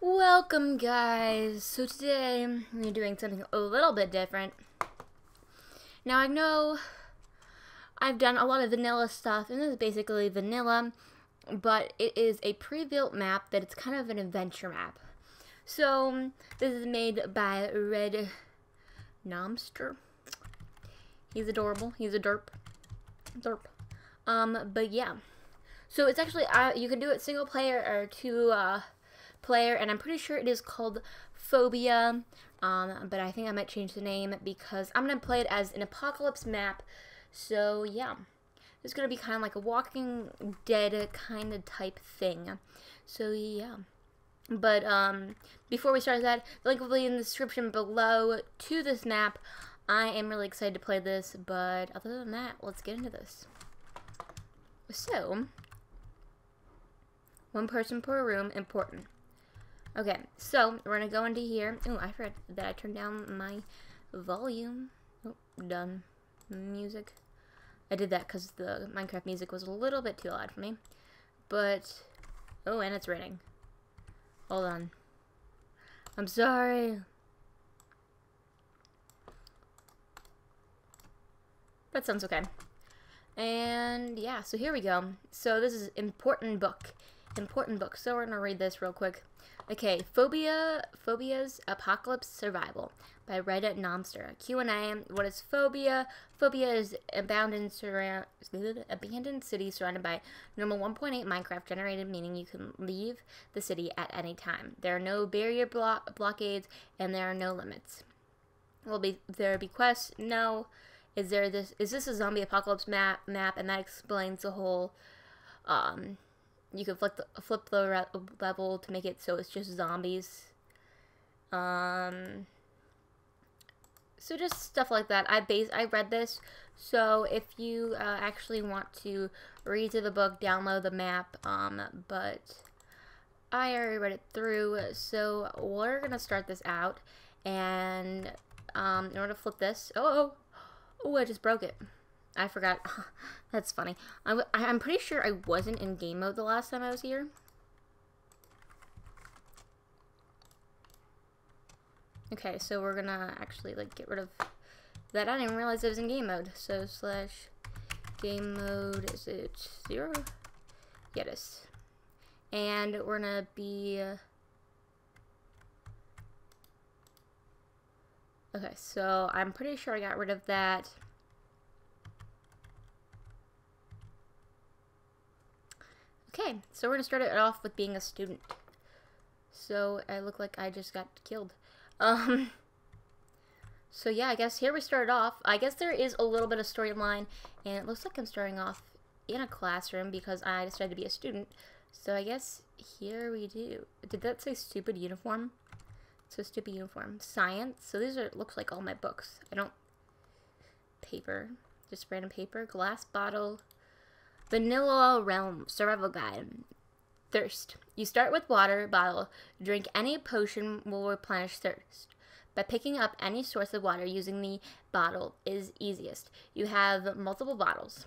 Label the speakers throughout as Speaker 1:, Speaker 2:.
Speaker 1: Welcome guys! So today we're doing something a little bit different. Now I know I've done a lot of vanilla stuff and this is basically vanilla but it is a pre-built map that it's kind of an adventure map. So this is made by Red Nomster. He's adorable. He's a derp. Derp. Um, but yeah. So it's actually, uh, you can do it single player or two, uh, player, and I'm pretty sure it is called Phobia, um, but I think I might change the name because I'm going to play it as an apocalypse map, so yeah. It's going to be kind of like a Walking Dead kind of type thing, so yeah. But um, before we start that, the link will be in the description below to this map. I am really excited to play this, but other than that, let's get into this. So, one person per room, important. Okay, so we're gonna go into here. Oh, I forgot that I turned down my volume. Oh, done. Music. I did that because the Minecraft music was a little bit too loud for me. But, oh, and it's raining. Hold on. I'm sorry. That sounds okay. And yeah, so here we go. So this is important book. Important book. So we're going to read this real quick. Okay, Phobia, Phobia's Apocalypse Survival by Reddit Nomster. Q&A, what is phobia? Phobia is abandoned, surround, abandoned city surrounded by normal 1.8 Minecraft generated, meaning you can leave the city at any time. There are no barrier blo blockades, and there are no limits. Will be there be quests? No. Is there this? Is this a zombie apocalypse map? Map, and that explains the whole um, you can flip the, flip the level to make it so it's just zombies. Um, so just stuff like that. I base I read this, so if you uh, actually want to read through the book, download the map. Um, but I already read it through, so we're gonna start this out, and um, in order to flip this, oh, oh, oh I just broke it. I forgot. That's funny. I'm, I'm pretty sure I wasn't in game mode the last time I was here. Okay, so we're gonna actually like get rid of that. I didn't realize it was in game mode. So slash game mode, is it zero? Yeah, it is. And we're gonna be... Uh, okay, so I'm pretty sure I got rid of that. Okay, so we're to start it off with being a student. So I look like I just got killed. Um, so yeah, I guess here we started off. I guess there is a little bit of storyline, and it looks like I'm starting off in a classroom because I decided to be a student. So I guess here we do. Did that say stupid uniform? So stupid uniform. Science. So these are looks like all my books. I don't paper. Just random paper. Glass bottle. Vanilla Realm Survival Guide. Thirst. You start with water bottle. Drink any potion will replenish thirst. By picking up any source of water using the bottle is easiest. You have multiple bottles.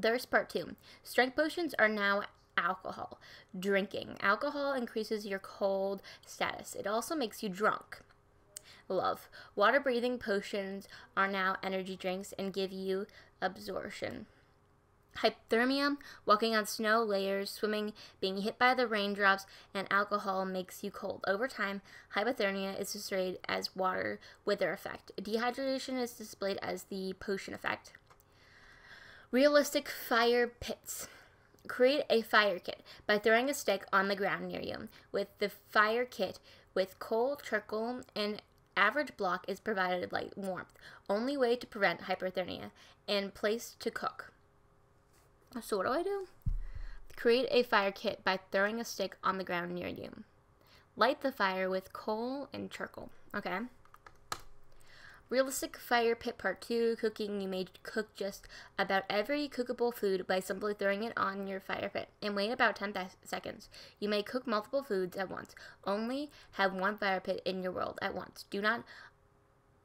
Speaker 1: Thirst Part 2. Strength potions are now alcohol. Drinking. Alcohol increases your cold status. It also makes you drunk. Love. Water breathing potions are now energy drinks and give you absorption. Hypothermia, walking on snow layers, swimming, being hit by the raindrops, and alcohol makes you cold. Over time, hypothermia is displayed as water wither effect. Dehydration is displayed as the potion effect. Realistic fire pits. Create a fire kit by throwing a stick on the ground near you. With the fire kit, with coal, charcoal, and average block is provided light warmth. Only way to prevent hypothermia. And place to cook. So what do I do? Create a fire kit by throwing a stick on the ground near you. Light the fire with coal and charcoal. Okay. Realistic Fire Pit Part 2 Cooking. You may cook just about every cookable food by simply throwing it on your fire pit and wait about 10 seconds. You may cook multiple foods at once. Only have one fire pit in your world at once. Do not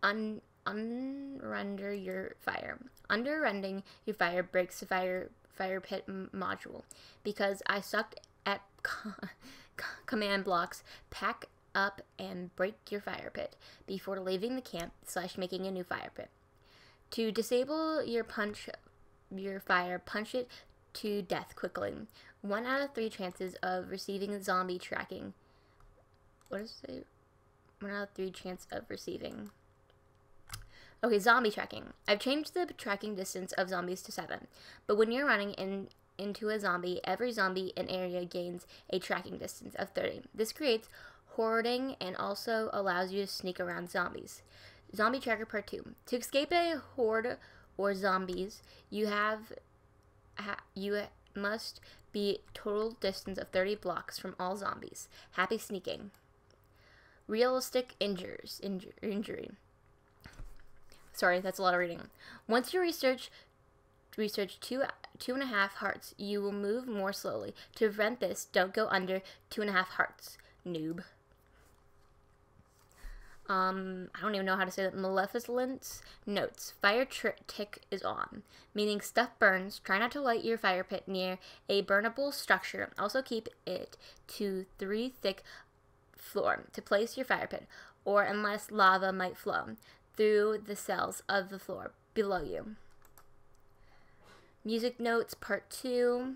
Speaker 1: un unrender your fire. Underrendering your fire breaks the fire fire pit module because I sucked at command blocks, pack up and break your fire pit before leaving the camp slash making a new fire pit. To disable your punch your fire, punch it to death quickly. One out of three chances of receiving zombie tracking. What is it? One out of three chance of receiving. Okay, zombie tracking. I've changed the tracking distance of zombies to 7, but when you're running in into a zombie, every zombie in area gains a tracking distance of 30. This creates hoarding and also allows you to sneak around zombies. Zombie Tracker Part 2. To escape a horde or zombies, you have ha you must be total distance of 30 blocks from all zombies. Happy sneaking. Realistic injures, injur injury. Sorry, that's a lot of reading. Once you research research two two and a half hearts, you will move more slowly. To prevent this, don't go under two and a half hearts, noob. Um, I don't even know how to say that. Maleficent's notes. Fire tick is on, meaning stuff burns. Try not to light your fire pit near a burnable structure. Also keep it to three thick floor to place your fire pit, or unless lava might flow through the cells of the floor below you. Music notes part two.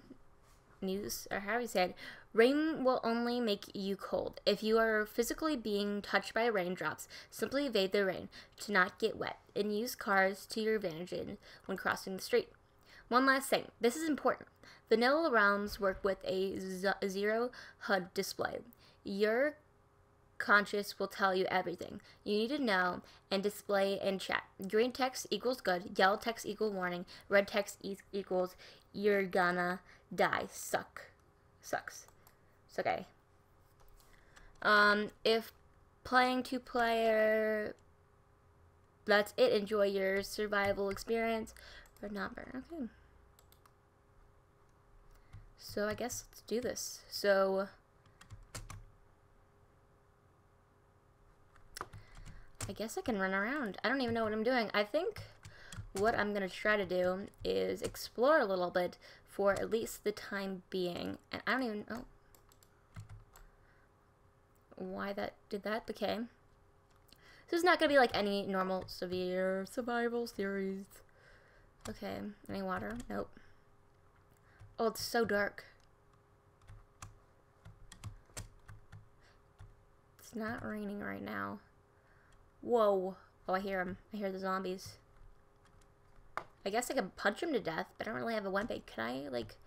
Speaker 1: News, or how you say it? Rain will only make you cold. If you are physically being touched by raindrops, simply evade the rain to not get wet and use cars to your advantage when crossing the street. One last thing. This is important. Vanilla Realms work with a zero HUD display. Your conscious will tell you everything you need to know and display in chat. Green text equals good, yellow text equals warning, red text e equals you're gonna die. Suck. Sucks. It's okay. Um, if playing two player, that's it. Enjoy your survival experience. Red number. Okay. So I guess let's do this. So I guess I can run around. I don't even know what I'm doing. I think what I'm going to try to do is explore a little bit for at least the time being. And I don't even know why that did that. Okay. This is not going to be like any normal severe survival series. Okay. Any water? Nope. Oh, it's so dark. It's not raining right now. Whoa. Oh, I hear them. I hear the zombies. I guess I can punch him to death, but I don't really have a weapon. Can I, like...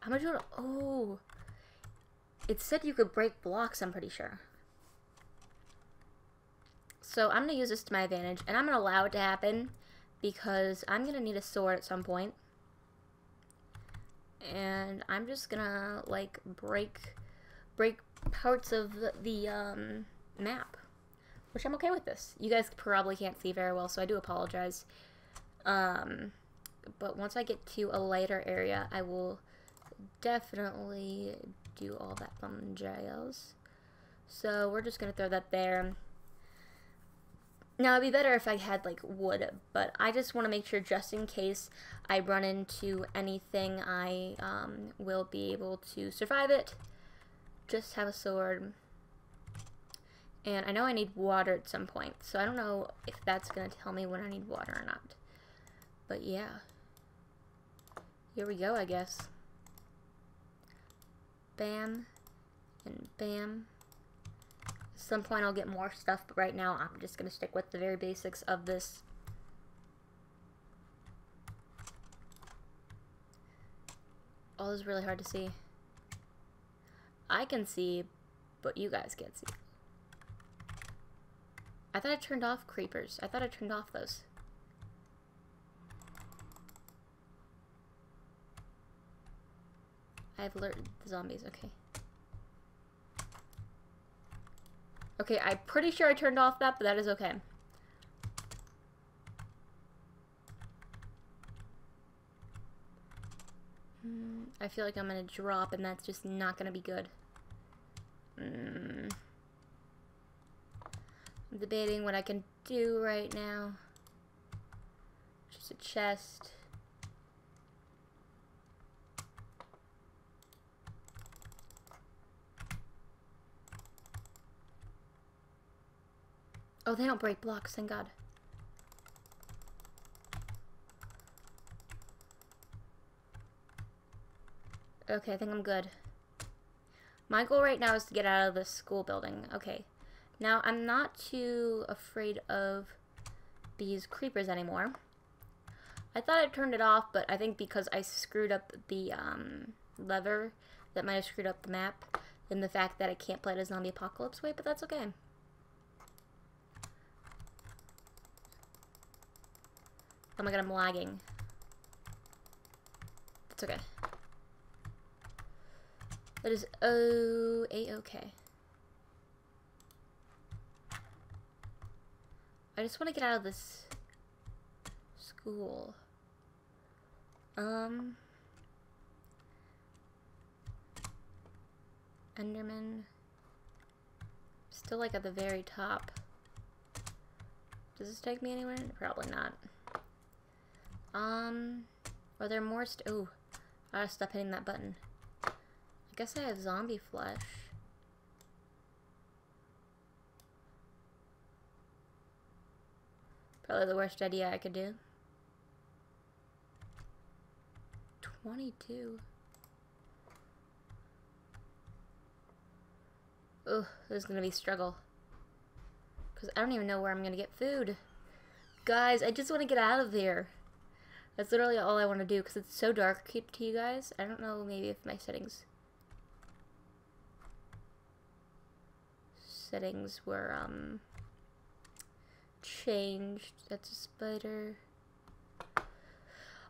Speaker 1: How much would... Oh... It said you could break blocks, I'm pretty sure. So I'm to use this to my advantage, and I'm to allow it to happen, because I'm to need a sword at some point. And I'm just to, like, break break parts of the, the um, map. Which I'm okay with this. You guys probably can't see very well, so I do apologize. Um, but once I get to a lighter area, I will definitely do all that fun jazz. So we're just going to throw that there. Now, it'd be better if I had, like, wood, but I just want to make sure, just in case I run into anything, I um, will be able to survive it. Just have a sword. And I know I need water at some point, so I don't know if that's going to tell me when I need water or not. But yeah. Here we go, I guess. Bam. And bam. At some point I'll get more stuff, but right now I'm just going to stick with the very basics of this. This is really hard to see. I can see, but you guys can't see. I thought I turned off creepers. I thought I turned off those. I've alerted the zombies, okay. Okay, I'm pretty sure I turned off that, but that is okay. Mm, I feel like I'm gonna drop and that's just not gonna be good. Mm. I'm debating what I can do right now. Just a chest. Oh, they don't break blocks, thank God. Okay, I think I'm good. My goal right now is to get out of this school building. Okay. Now, I'm not too afraid of these creepers anymore. I thought I turned it off, but I think because I screwed up the um, lever, that might have screwed up the map, and the fact that I can't play it as Zombie Apocalypse way, but that's okay. Oh my god, I'm lagging. That's okay. That is oh a okay. I just want to get out of this school. Um Enderman still like at the very top. Does this take me anywhere? Probably not. Um are there more st oh I gotta stop hitting that button I guess I have zombie flesh. Probably the worst idea I could do. 22. Ugh, this is gonna be struggle. Because I don't even know where I'm gonna get food. Guys, I just want to get out of here. That's literally all I want to do because it's so dark to you guys. I don't know maybe if my settings settings were um changed. That's a spider.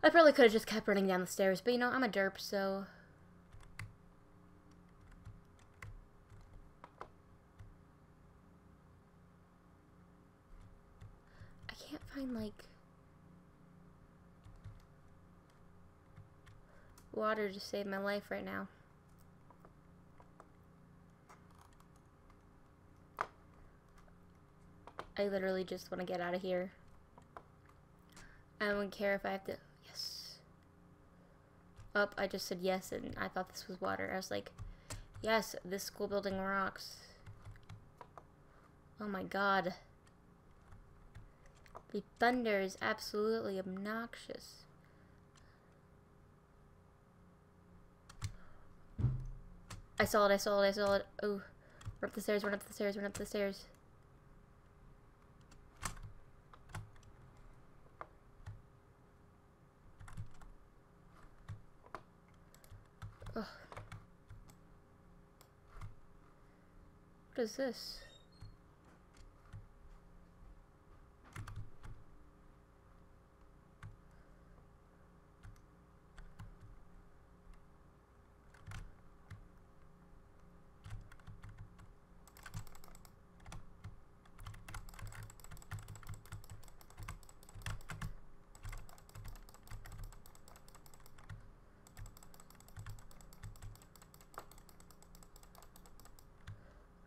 Speaker 1: I probably could have just kept running down the stairs, but you know, I'm a derp, so... I can't find, like... Water to save my life right now. I literally just want to get out of here. I don't care if I have to... Yes. Up, oh, I just said yes, and I thought this was water. I was like, yes, this school building rocks. Oh my god. The thunder is absolutely obnoxious. I saw it, I saw it, I saw it. Oh, run up the stairs, run up the stairs, run up the stairs. Is this?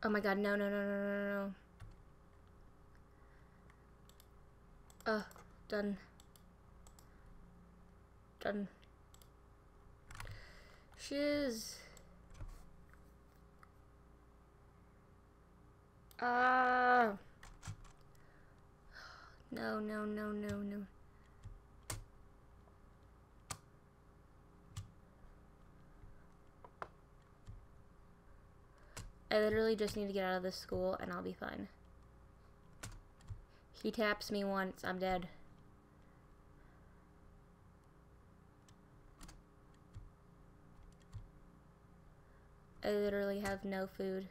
Speaker 1: Oh my god, no, no, no, no, no, no. Oh, done. Done. Shiz. Ah. No, no, no, no, no. I literally just need to get out of this school and I'll be fine. He taps me once, I'm dead. I literally have no food.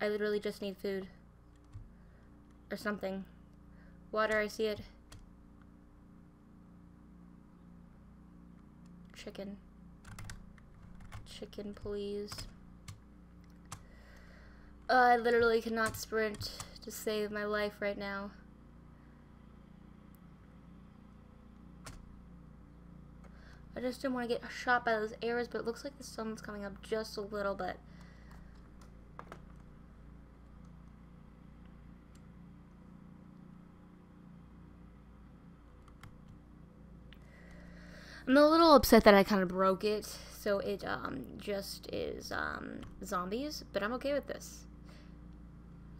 Speaker 1: I literally just need food. Or something. Water, I see it. Chicken. Chicken, please. Uh, I literally cannot sprint to save my life right now. I just didn't want to get shot by those arrows, but it looks like the sun's coming up just a little bit. I'm a little upset that I kind of broke it, so it um, just is um, zombies, but I'm okay with this.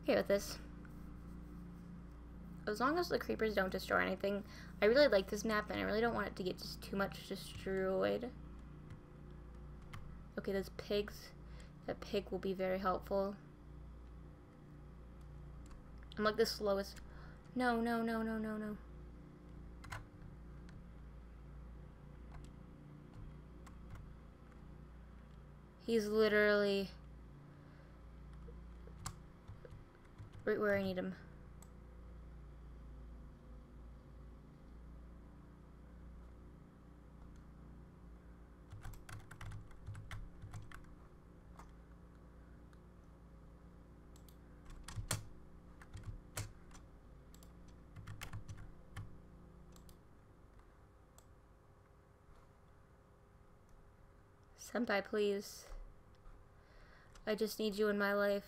Speaker 1: Okay with this. As long as the creepers don't destroy anything, I really like this map, and I really don't want it to get just too much destroyed. Okay, those pigs. That pig will be very helpful. I'm like the slowest. No, no, no, no, no, no. He's literally right where I need him. Senpai, please. I just need you in my life.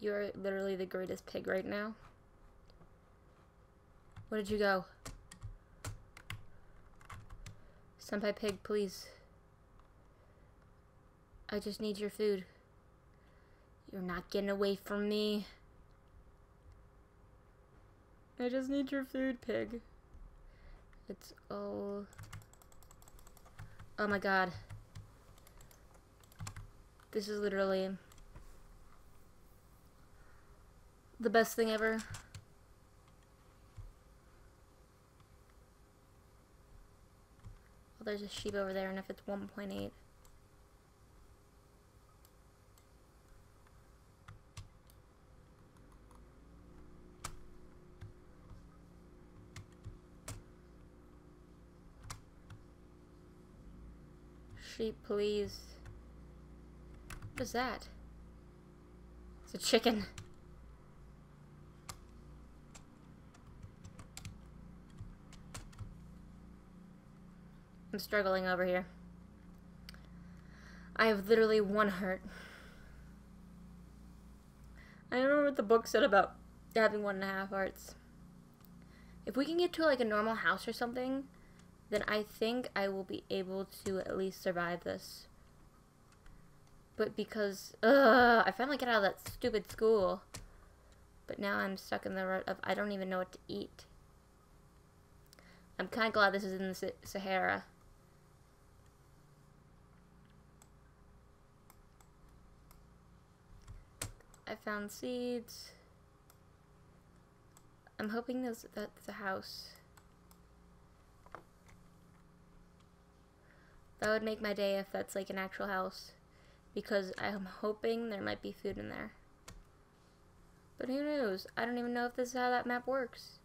Speaker 1: You're literally the greatest pig right now. Where did you go? Senpai pig, please. I just need your food. You're not getting away from me. I just need your food, pig. It's all... Oh my god. This is literally... The best thing ever. Well, there's a sheep over there, and if it's 1.8... Sheep, please. What is that? It's a chicken. I'm struggling over here. I have literally one heart. I don't what the book said about having one and a half hearts. If we can get to like a normal house or something, then I think I will be able to at least survive this. But because, ugh, I finally got out of that stupid school. But now I'm stuck in the rut of I don't even know what to eat. I'm kind of glad this is in the Sahara. I found seeds. I'm hoping that's, that's a house. That would make my day if that's like an actual house. Because I'm hoping there might be food in there. But who knows? I don't even know if this is how that map works.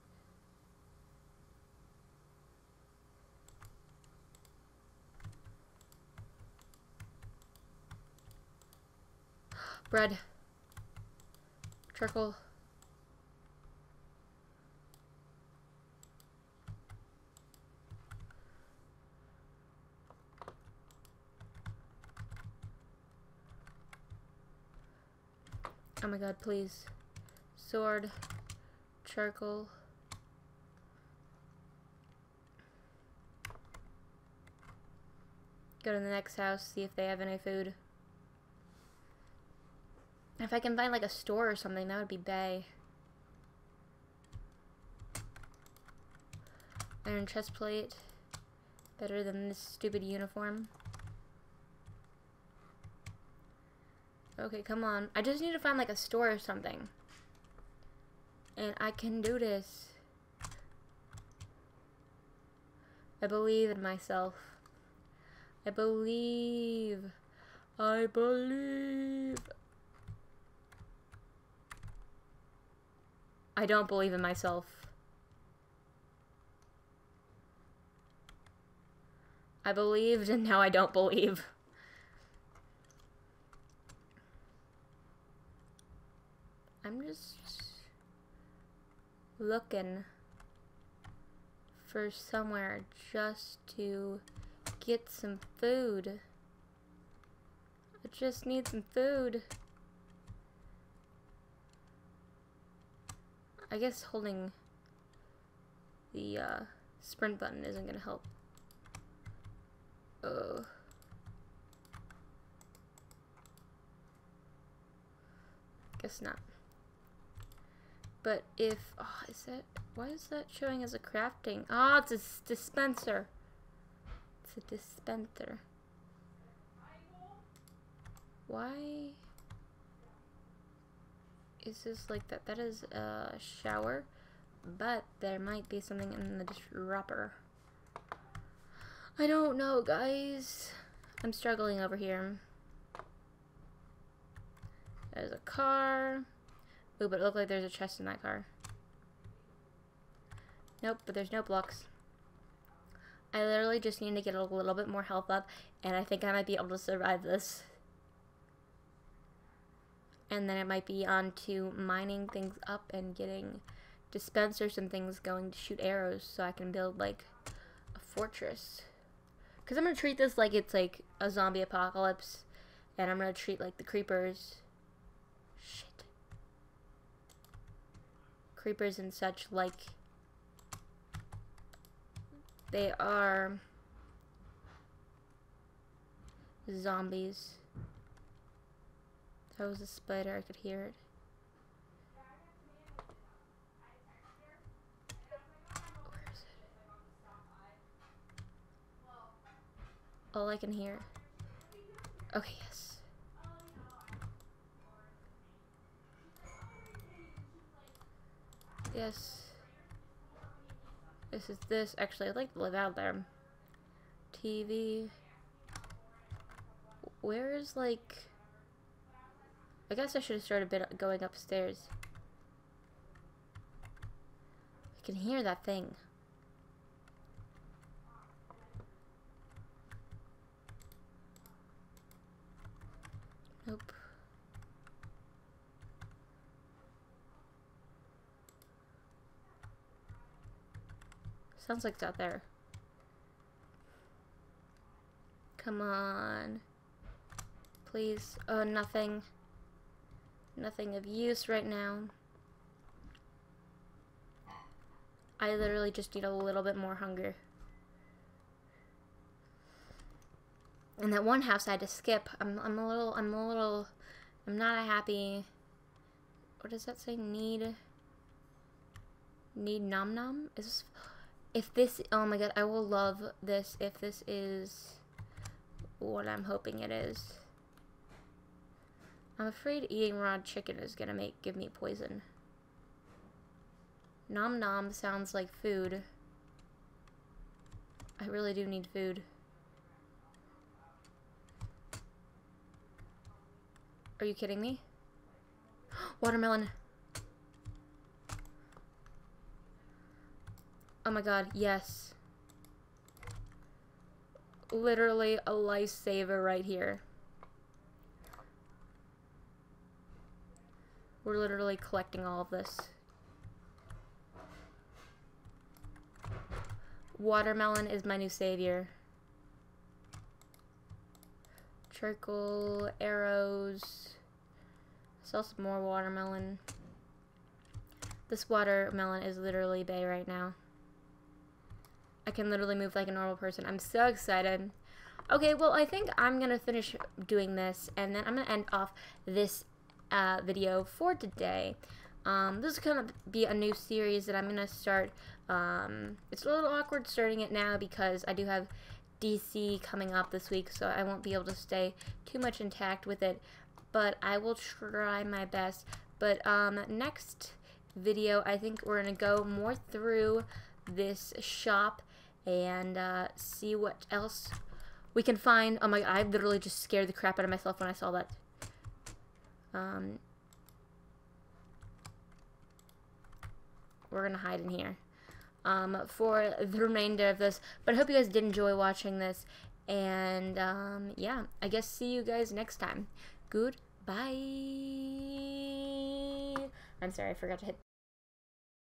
Speaker 1: Bread. Charcoal. Oh my god, please. Sword. Charcoal. Go to the next house, see if they have any food. If I can find like a store or something, that would be bay. Iron chest plate. Better than this stupid uniform. Okay, come on. I just need to find like a store or something. And I can do this. I believe in myself. I believe. I believe. I don't believe in myself. I believed and now I don't believe. I'm just looking for somewhere just to get some food. I just need some food. I guess holding the uh, sprint button isn't going to help. Oh. Guess not. But if, oh, is that, why is that showing as a crafting? Ah, oh, it's a dispenser. It's a dispenser. Why is this like that? That is a shower, but there might be something in the dropper. I don't know, guys. I'm struggling over here. There's a car. Ooh, but it looked like there's a chest in that car. Nope, but there's no blocks. I literally just need to get a little bit more health up, and I think I might be able to survive this. And then it might be on to mining things up and getting dispensers and things going to shoot arrows so I can build, like, a fortress. Because I'm going to treat this like it's, like, a zombie apocalypse, and I'm going to treat, like, the creepers Creepers and such like they are zombies. That was a spider, I could hear it. All I can hear. Okay, yes. Yes. This is this. Actually, I'd like to live out there. TV. Where is, like... I guess I should have started bit going upstairs. I can hear that thing. Nope. Sounds like it's out there. Come on. Please. Oh, nothing. Nothing of use right now. I literally just need a little bit more hunger. And that one house I had to skip. I'm, I'm a little, I'm a little, I'm not happy. What does that say? Need, need nom nom? Is this, if this, oh my god, I will love this if this is what I'm hoping it is. I'm afraid eating raw chicken is gonna make give me poison. Nom nom sounds like food. I really do need food. Are you kidding me? Watermelon. Oh my god, yes. Literally a lifesaver right here. We're literally collecting all of this. Watermelon is my new savior. Charcoal, arrows. Sell some more watermelon. This watermelon is literally bay right now. I can literally move like a normal person. I'm so excited. Okay, well, I think I'm going to finish doing this, and then I'm going to end off this uh, video for today. Um, this is going to be a new series that I'm going to start. Um, it's a little awkward starting it now because I do have DC coming up this week, so I won't be able to stay too much intact with it, but I will try my best. But um, next video, I think we're going to go more through this shop and uh, see what else we can find. Oh my, I literally just scared the crap out of myself when I saw that. Um, we're gonna hide in here um, for the remainder of this. But I hope you guys did enjoy watching this. And um, yeah, I guess see you guys next time. Goodbye. I'm sorry, I forgot to hit